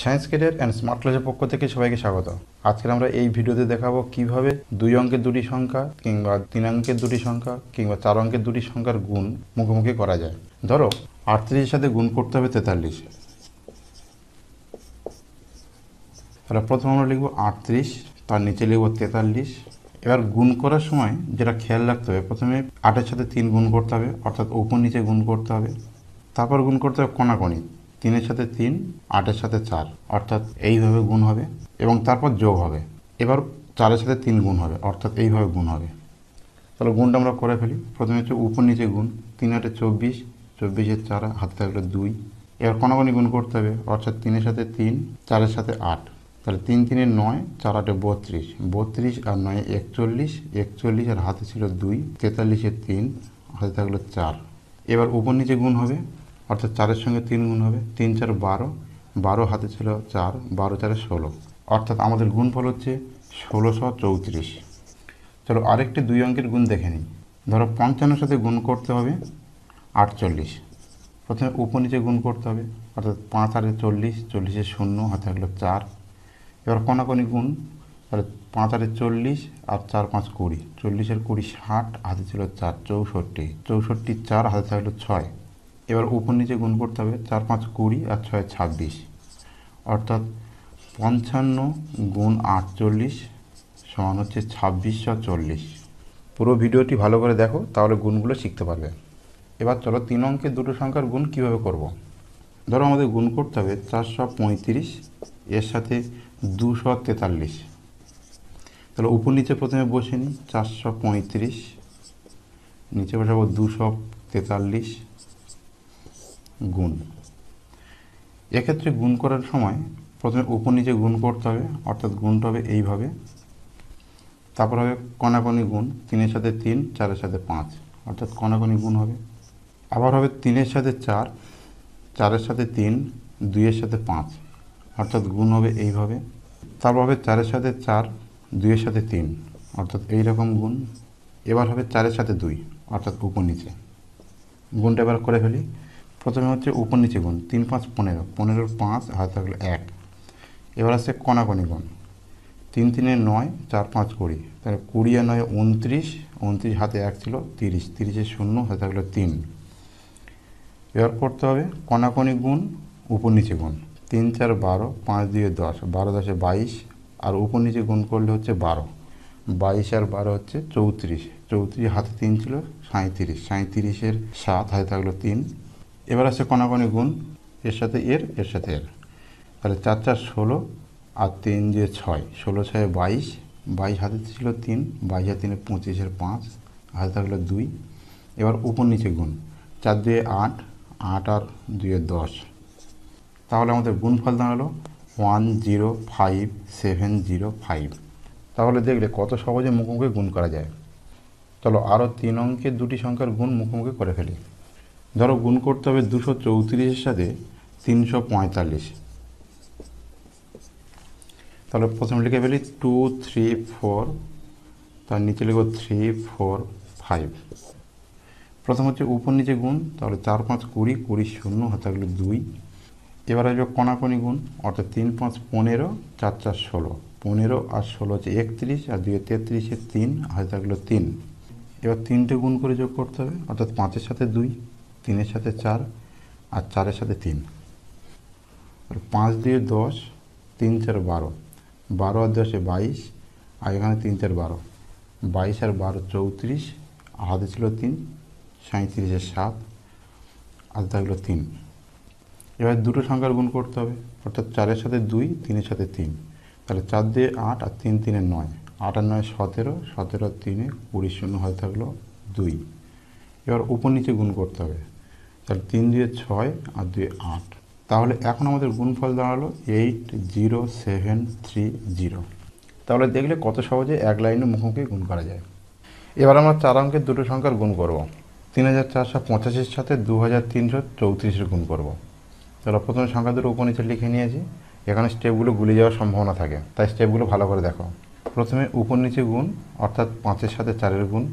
Science career and smart ক্লাসের পক্ষ থেকে সবাইকে স্বাগত। আজকে আমরা এই ভিডিওতে দেখাবো কীভাবে দুই অঙ্কের দুটি সংখ্যা কিংবা তিন অঙ্কের দুটি সংখ্যা কিংবা চার অঙ্কের দুটি সংখ্যার গুণ মুখোমুখি করা যায়। ধরো, আটত্রিশের সাথে গুণ করতে হবে তেতাল্লিশ। তাহলে প্রথম আমরা লিখব আটত্রিশ, তার নিচে লিখব তেতাল্লিশ। এবার গুণ করার সময় যেটা খেয়াল রাখতে হবে, প্রথমে আটের সাথে তিন গুণ করতে হবে, অর্থাৎ উপর নিচে গুণ করতে হবে। তারপর গুণ করতে হবে কোনাকোনি। তিনের সাথে তিন, আটের সাথে চার, অর্থাৎ এইভাবে গুণ হবে এবং তারপর যোগ হবে। এবার চারের সাথে তিন গুণ হবে, অর্থাৎ এইভাবে গুণ হবে। তাহলে গুণটা আমরা করে ফেলি। প্রথমে হচ্ছে উপর নিচে গুণ, তিন আটে চব্বিশ চব্বিশের চার, হাতে থাকলে দুই। এবার কোনাকোনি গুণ করতে হবে, অর্থাৎ তিনের সাথে তিন, চারের সাথে আট। তাহলে তিন তিনের নয়, চার আটে বত্রিশ। বত্রিশ আর নয়, একচল্লিশ। একচল্লিশ আর হাতে ছিল দুই তেতাল্লিশের তিন, হাতে থাকল চার। এবার উপর নিচে গুণ হবে অর্থাৎ চারের সঙ্গে তিন গুণ হবে। তিন চার বারো বারো হাতে ছিল চার, বারো চারে ষোলো। অর্থাৎ আমাদের গুণফল হচ্ছে ষোলোশো চৌত্রিশ। চলো আরেকটি দুই অঙ্কের গুণ দেখে নিই। ধরো পঞ্চান্নের সাথে গুণ করতে হবে আটচল্লিশ। প্রথমে উপর নিচে গুণ করতে হবে, অর্থাৎ পাঁচ আরে চল্লিশ, চল্লিশে শূন্য, হাতে থাকল চার। এবার কোনাকোনি গুণ, তাহলে পাঁচ আরে চল্লিশ আর চার পাঁচ কুড়ি। চল্লিশের কুড়ি ষাট, হাতে ছিল চার চৌষট্টি। চৌষট্টি চার, হাতে থাকল ছয়। এবার উপর নিচে গুণ করতে হবে চার, পাঁচ, কুড়ি আর ছয়, ছাব্বিশ। অর্থাৎ পঞ্চান্ন গুণ আটচল্লিশ সমান হচ্ছে ছাব্বিশশো চল্লিশ। পুরো ভিডিওটি ভালো করে দেখো, তাহলে গুণগুলো শিখতে পারবে। এবার চলো তিন অঙ্কের দুটো সংখ্যার গুণ কীভাবে করব। ধরো আমাদের গুণ করতে হবে চারশো পঁয়ত্রিশ, এর সাথে দুশো তেতাল্লিশ। তাহলে উপর নিচে প্রথমে বসে নিই, চারশো পঁয়ত্রিশ, নিচে বসাবো দুশো তেতাল্লিশ গুণ। এক্ষেত্রে গুণ করার সময় প্রথমে উপর নিচে গুণ করতে হবে, অর্থাৎ গুণটা হবে এইভাবে। তারপর হবে কণাকণি গুণ, তিনের সাথে তিন, চারের সাথে পাঁচ, অর্থাৎ কণাকণি গুণ হবে। আবার হবে তিনের সাথে চার, চারের সাথে তিন, দুইয়ের সাথে পাঁচ, অর্থাৎ গুণ হবে এইভাবে। তারপর হবে চারের সাথে চার, দুইয়ের সাথে তিন, অর্থাৎ এই রকম গুণ। এবার হবে চারের সাথে দুই, অর্থাৎ উপর নিচে। গুণটা এবার করে ফেলি। প্রথমে হচ্ছে উপর নিচে গুণ, তিন পাঁচ পনেরো, পনেরোর পাঁচ, হাতে থাকল এক। এবার আসছে কণাকণি গুণ, তিন তিনে নয়, চার পাঁচ কুড়ি। তাহলে কুড়ি আর নয়, উনত্রিশ উনত্রিশ হাতে এক ছিল তিরিশ তিরিশের শূন্য, হাতে থাকল তিন। এবার করতে হবে কণাকণি গুণ, উপর নিচে গুণ, তিন, চার, বারো, পাঁচ দুয়ে দশ, বারো, দশে বাইশ, আর উপর নিচে গুণ করলে হচ্ছে বারো। বাইশ আর বারো হচ্ছে চৌত্রিশ চৌত্রিশ হাতে তিন ছিল সাঁত্রিশ সাঁত্রিশের সাত, হাতে থাকল তিন। এবার আছে কণাকণি গুণ, এর সাথে এর এর সাথে এর। তাহলে চার চার, ষোলো, আর তিন যে ছয়, ষোলো, ছয়, বাইশ বাইশ হাতে ছিল তিন, বাইশ আর তিনে পঁচিশের পাঁচ, হাতে থাকল দুই। এবার উপর নিচে গুণ, চার দুয়ে আট আট আর দুয়ে দশ। তাহলে আমাদের গুণফল দাঁড়াল one zero five seven zero five. তাহলে দেখলে কত সহজে মুখোমুখি গুণ করা যায়। চলো আরও তিন অঙ্কের দুটি সংখ্যার গুণ মুখোমুখি করে ফেলি। ধরো গুণ করতে হবে দুশো চৌত্রিশের সাথে তিনশো পঁয়তাল্লিশ। তাহলে প্রথমে লিখে ফেলি টু থ্রি ফোর, তার নিচে লিখব থ্রি ফোর ফাইভ। প্রথম হচ্ছে উপর নিচে গুণ, তাহলে চার পাঁচ কুড়ি কুড়ি শূন্য হাতে থাকল দুই। এবার আসবে কণাকণি গুণ, অর্থাৎ তিন পাঁচ পনেরো, চার চার ষোলো। পনেরো আর ষোলো হচ্ছে একত্রিশ, আর দুই তেত্রিশে তিন হাতে থাকল তিন। এবার তিনটে গুণ করে যোগ করতে হবে, অর্থাৎ পাঁচের সাথে দুই। তিনের সাথে চার আর চারের সাথে তিন। পাঁচ দিয়ে দশ, তিন চার বারো। বারো আর দশে বাইশ, আর এখানে তিন চার বারো। বাইশ আর বারো চৌত্রিশ হাতে ছিল তিন সাঁত্রিশের সাত আর থাকল তিন। এবার দুটো সংখ্যার গুণ করতে হবে। অর্থাৎ চারের সাথে দুই, তিনের সাথে তিন। তাহলে চার দিয়ে আট আর তিন তিনে নয়। আট আর নয় সতেরো সতেরো তিনে কুড়ি শূন্য হয়ে থাকল দুই। এবার উপর নিচে গুণ করতে হবে। তাহলে তিন দিয়ে ছয় আর দুই আট। তাহলে এখন আমাদের গুণফল দাঁড়াল eight zero seven three zero তাহলে দেখলে কত সহজে এক লাইনে মুখোমুখি গুণ করা যায়। এবার আমরা চার অঙ্কের দুটো সংখ্যার গুণ করব। তিন হাজার চারশো পঁচাশির সাথে দু হাজার তিনশো চৌত্রিশের গুণ করব। তাহলে প্রথমে সংখ্যা দুটো উপর নিচে লিখে নিয়েছি। এখানে স্টেপগুলো গুলে যাওয়ার সম্ভাবনা থাকে। তাই স্টেপগুলো ভালো করে দেখো। প্রথমে উপর নিচে গুণ, অর্থাৎ পাঁচের সাথে চারের গুণ,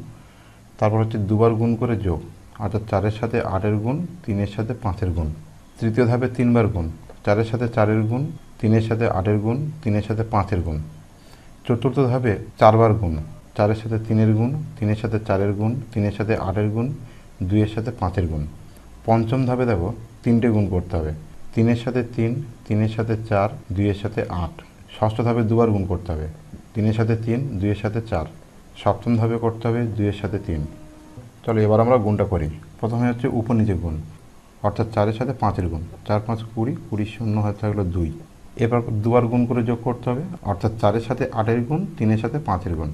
তারপর হচ্ছে দুবার গুণ করে যোগ। অর্থাৎ চারের সাথে আটের গুণ, তিনের সাথে পাঁচের গুণ। তৃতীয় ধাপে তিনবার গুণ, চারের সাথে চারের গুণ, তিনের সাথে আটের গুণ, তিনের সাথে পাঁচের গুণ। চতুর্থ ধাপে চারবার গুণ, চারের সাথে তিনের গুণ, তিনের সাথে চারের গুণ, তিনের সাথে আটের গুণ, দুইয়ের সাথে পাঁচের গুণ। পঞ্চম ধাপে দেখো, তিনটে গুণ করতে হবে। তিনের সাথে তিন, তিনের সাথে চার, দুইয়ের সাথে আট। ষষ্ঠ ধাপে দুবার গুণ করতে হবে। তিনের সাথে তিন, দুইয়ের সাথে চার। সপ্তম ধাপে করতে হবে, দুইয়ের সাথে তিন। চলো এবার আমরা গুণটা করি। প্রথমে হচ্ছে উপনিচে গুণ, অর্থাৎ চারের সাথে পাঁচের গুণ। চার, পাঁচ, কুড়ি কুড়ি শূন্য হয়ে থাকল দুই। এবার দুবার গুণ করে যোগ করতে হবে, অর্থাৎ চারের সাথে আটের গুণ, তিনের সাথে পাঁচের গুণ।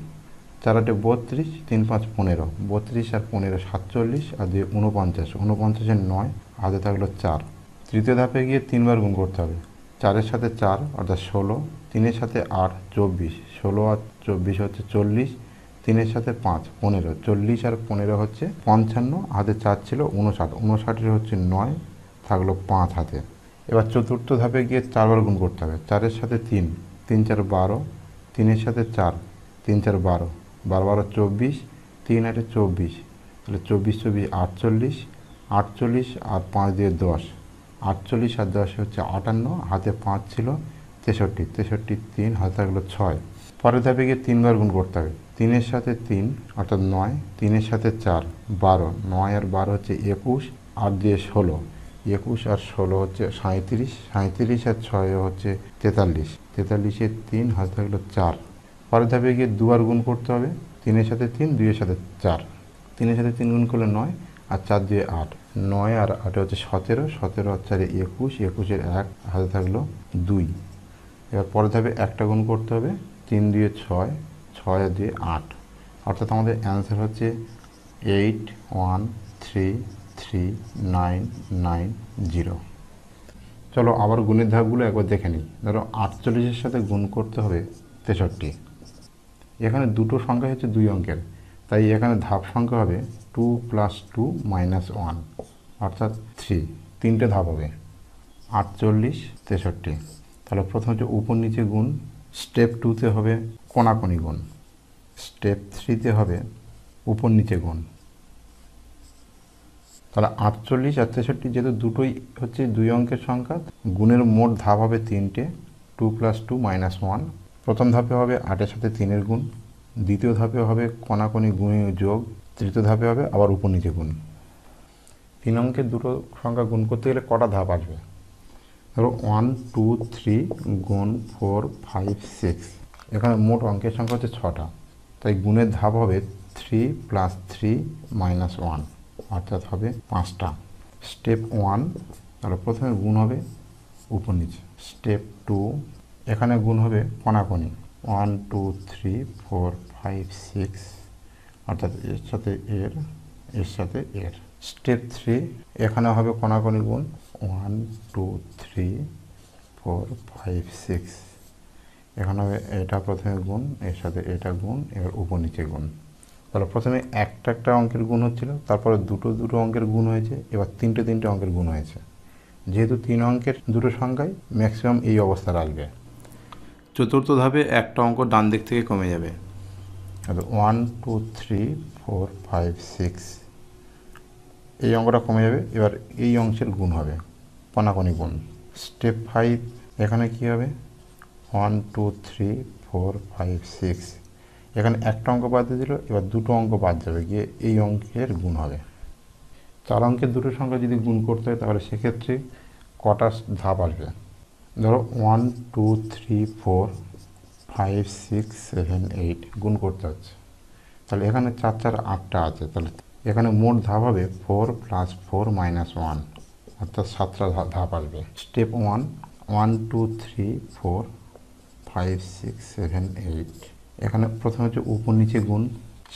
চার আটে বত্রিশ, তিন, পাঁচ, পনেরো। বত্রিশ আর পনেরো, সাতচল্লিশ, আর দুই উনপঞ্চাশ উনপঞ্চাশের নয় হাতে থাকল চার। তৃতীয় ধাপে গিয়ে তিনবার গুণ করতে হবে। চারের সাথে চার, অর্থাৎ ষোলো। তিনের সাথে আট, চব্বিশ। ষোলো আর চব্বিশ হচ্ছে চল্লিশ। তিনের সাথে পাঁচ, পনেরো, চল্লিশ আর পনেরো হচ্ছে পঞ্চান্ন, হাতে চার ছিল উনষাট উনষাটের হচ্ছে নয়, থাকল পাঁচ হাতে। এবার চতুর্থ ধাপে গিয়ে চারবার গুণ করতে হবে। চারের সাথে তিন তিন চার বারো, তিনের সাথে চার, তিন চার বারো বারো বারো চব্বিশ, তিন আটে চব্বিশ, তাহলে চব্বিশ চব্বিশ আটচল্লিশ আটচল্লিশ আর পাঁচ দিয়ে দশ, আটচল্লিশ আর দশ হচ্ছে আটান্ন, হাতে পাঁচ ছিল তেষট্টি তেষট্টি তিন, হাতে থাকল ছয়। পরের ধাপে গিয়ে তিনবার গুণ করতে হবে। তিনের সাথে তিন, অর্থাৎ নয়, তিনের সাথে চার, বারো। নয় আর বারো হচ্ছে একুশ, আট দিয়ে ষোলো। একুশ আর ষোলো হচ্ছে সাঁত্রিশ সাঁত্রিশ আর ছয় হচ্ছে তেতাল্লিশ। তেতাল্লিশের তিন হাতে থাকল চার। পরের ধাপে গিয়ে দুবার গুণ করতে হবে। তিনের সাথে তিন, দুইয়ের সাথে চার। তিনের সাথে তিন গুণ করলে নয় আর চার দুয়ে আট। নয় আর আটে হচ্ছে সতেরো সতেরো আর চারে একুশ, একুশের এক হাতে থাকল দুই। এবার পরের ধাপে একটা গুণ করতে হবে। তিন দুয়ে ছয় ছয় দুয়ে আট। অর্থাৎ আমাদের অ্যান্সার হচ্ছে eight one three three nine nine zero চলো আবার গুণের ধাপগুলো একবার দেখে নিই। ধরো আটচল্লিশের সাথে গুণ করতে হবে তেষট্টি। এখানে দুটো সংখ্যা হচ্ছে দুই অঙ্কের। তাই এখানে ধাপ সংখ্যা হবে two plus two minus one অর্থাৎ থ্রি তিনটে ধাপ হবে। আটচল্লিশ, তেষট্টি। তাহলে প্রথম হচ্ছে উপর নিচে গুণ। স্টেপ টুতে হবে কোনাকোনি গুণ। স্টেপ থ্রিতে হবে উপর নিচে গুণ। তাহলে আটচল্লিশ আর তেষট্টি যেহেতু দুটোই হচ্ছে দুই অঙ্কের সংখ্যা, গুণের মোট ধাপ হবে তিনটে, two plus two minus one প্রথম ধাপে হবে আটের সাথে তিনের গুণ। দ্বিতীয় ধাপে হবে কণাকণি গুণে যোগ। তৃতীয় ধাপে হবে আবার উপর নিচে গুণ। তিন অঙ্কের দুটো সংখ্যা গুণ করতে গেলে কটা ধাপ আসবে? ধরো ওয়ান টু থ্রি গুণ ফোর ফাইভ সিক্স এখানে মোট অঙ্কের সংখ্যা হচ্ছে ছটা। তাই গুণের ধাপ হবে three plus three minus one অর্থাৎ হবে পাঁচটা। স্টেপ ওয়ান তাহলে প্রথমে গুণ হবে উপর নিচে। স্টেপ টু এখানে গুণ হবে কণাকণি one two three four five six অর্থাৎ এর সাথে এর এর সাথে এর। স্টেপ থ্রি এখানে হবে কণাকণি গুণ। One two three four five six এখানে হবে এটা প্রথমে গুণ এর সাথে এটা গুণ এবার উপর নিচে গুণ। তাহলে প্রথমে একটা একটা অঙ্কের গুণ হচ্ছিল তারপরে দুটো দুটো অঙ্কের গুণ হয়েছে এবার তিনটে তিনটে অঙ্কের গুণ হয়েছে। যেহেতু তিন অঙ্কের দুটো সংখ্যায় ম্যাক্সিমাম এই অবস্থা রাখবে চতুর্থ ধাপে একটা অঙ্ক ডান দিক থেকে কমে যাবে। One two three four five six এই অঙ্কটা কমে যাবে এবার এই অংশের গুণ হবে কণাকণি গুণ। স্টেপ ফাইভ এখানে কি হবে? One, two, three, four, five, six. এখানে একটা অঙ্ক বাদ দিয়ে দিল, এবার দুটো অঙ্ক বাদ যাবে, গিয়ে এই অঙ্কের গুণ হবে। চার অঙ্কের দুটো সংখ্যা যদি গুণ করতে হয়, তাহলে সেক্ষেত্রে কটা ধাপ আসবে? ধরো one, two, three, four, five, six, seven, eight গুণ করতে হচ্ছে। তাহলে এখানে চার চার, আটটা আছে, তাহলে এখানে মোট ধাপ হবে four plus four minus one. অর্থাৎ সাতটা ধাপ আসবে। Step one one, two, three, four five six seven eight এখানে প্রথমে হচ্ছে উপর নিচে গুণ।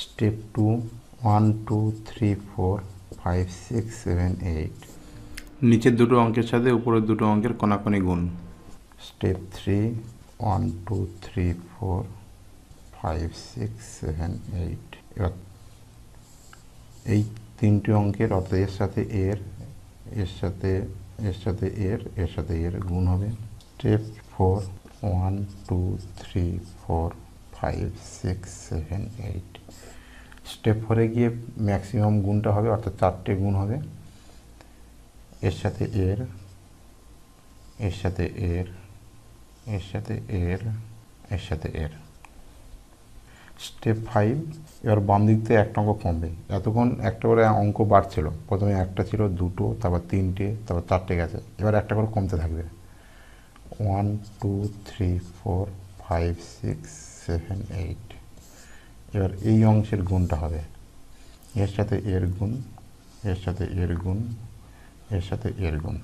Step two one two three four five six seven eight নিচের দুটো অঙ্কের সাথে উপরের দুটো অঙ্কের কোনাকোনি গুণ। Step three one two three four five six seven eight এবার এই তিনটে অঙ্কের অর্থাৎ এর সাথে এর এর সাথে এর সাথে এর এর সাথে এর গুণ হবে। Step four one two three four five six seven eight step ফোরে গিয়ে ম্যাক্সিমাম গুণটা হবে, অর্থাৎ চারটে গুণ হবে। এর সাথে এর এর সাথে এর এর সাথে এর এর সাথে এর। স্টেপ ফাইভ এবার বাম দিক থেকে একটা অঙ্ক কমবে। এতক্ষণ একটা করে অঙ্ক বাড়ছিল। প্রথমে একটা ছিল, দুটো, তারপর তিনটে, তারপর চারটে গেছে। এবার একটা করে কমতে থাকবে। One two three four five six seven eight এবার এই অংশের গুণটা হবে। এর সাথে এর গুণ, এর সাথে এর গুণ, এর সাথে এর গুণ।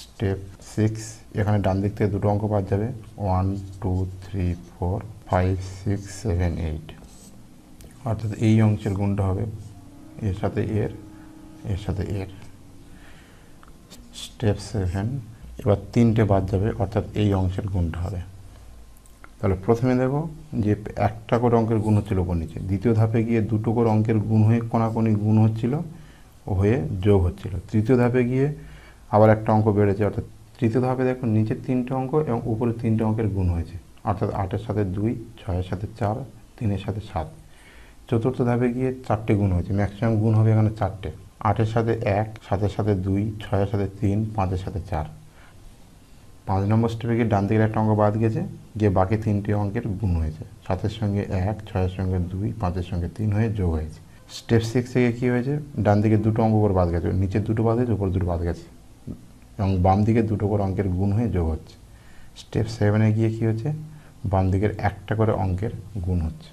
স্টেপ সিক্স এখানে ডান দিক থেকে দুটো অঙ্ক বাদ যাবে। One two three four five six seven eight অর্থাৎ এই অংশের গুণটা হবে এর সাথে এর এর সাথে এর। স্টেপ সেভেন এবার তিনটে বাদ যাবে, অর্থাৎ এই অংশের গুণটা হবে। তাহলে প্রথমে দেখো যে একটা করে অঙ্কের গুণ হচ্ছিল উপর নিচে। দ্বিতীয় ধাপে গিয়ে দুটো করে অঙ্কের গুণ হয়ে কোনাকুনি গুণ হচ্ছিল হয়ে যোগ হচ্ছিল। তৃতীয় ধাপে গিয়ে আবার একটা অঙ্ক বেড়েছে, অর্থাৎ তৃতীয় ধাপে দেখো নিচের তিনটে অঙ্ক এবং উপরে তিনটে অঙ্কের গুণ হয়েছে, অর্থাৎ আটের সাথে দুই, ছয়ের সাথে চার, তিনের সাথে সাত। চতুর্থ ধাপে গিয়ে চারটে গুণ হয়েছে, ম্যাক্সিমাম গুণ হবে এখানে চারটে। আটের সাথে এক, সাতের সাথে দুই, ছয়ের সাথে তিন, পাঁচের সাথে চার। পাঁচ নম্বর স্টেপে গিয়ে ডান দিকের একটা অঙ্ক বাদ গেছে, গিয়ে বাকি তিনটে অঙ্কের গুণ হয়েছে। সাতের সঙ্গে এক, ছয়ের সঙ্গে দুই, পাঁচের সঙ্গে তিন হয়ে যোগ হয়েছে। স্টেপ সিক্স থেকে কী হয়েছে? ডান দিকে দুটো অঙ্ক করে বাদ গেছে নিচের দুটো বাদ গেছে, উপর দুটো বাদ গেছে। এবং বাম দিকে দুটো করে অঙ্কের গুণ হয়ে যোগ হচ্ছে। স্টেপ সেভেনে গিয়ে কী হচ্ছে? বাম দিকের একটা করে অঙ্কের গুণ হচ্ছে।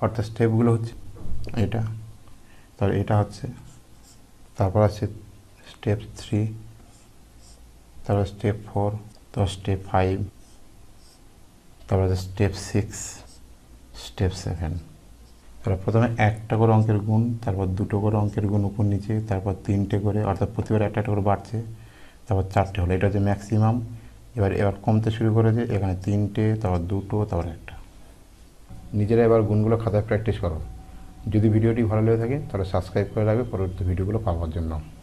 অর্থাৎ স্টেপগুলো হচ্ছে এটা তারপর এটা হচ্ছে, তারপর আছে স্টেপ থ্রি তারপর স্টেপ ফোর তারপর স্টেপ ফাইভ তারপর স্টেপ সিক্স স্টেপ সেভেন তারপর প্রথমে একটা করে অঙ্কের গুণ, তারপর দুটো করে অঙ্কের গুণ উপর নিচে, তারপর তিনটে করে, অর্থাৎ প্রতিবার একটা একটা করে বাড়ছে, তারপর চারটে হলো। এটা হচ্ছে ম্যাক্সিমাম এবার এবার কমতে শুরু করেছে, এখানে তিনটে, তারপর দুটো, তারপর একটা। নিজেরা এবার গুণগুলো খাতায় প্র্যাকটিস করো। যদি ভিডিওটি ভালো লেগে থাকে, তাহলে সাবস্ক্রাইব করে রাখবে, পরবর্তী ভিডিওগুলো পাওয়ার জন্য।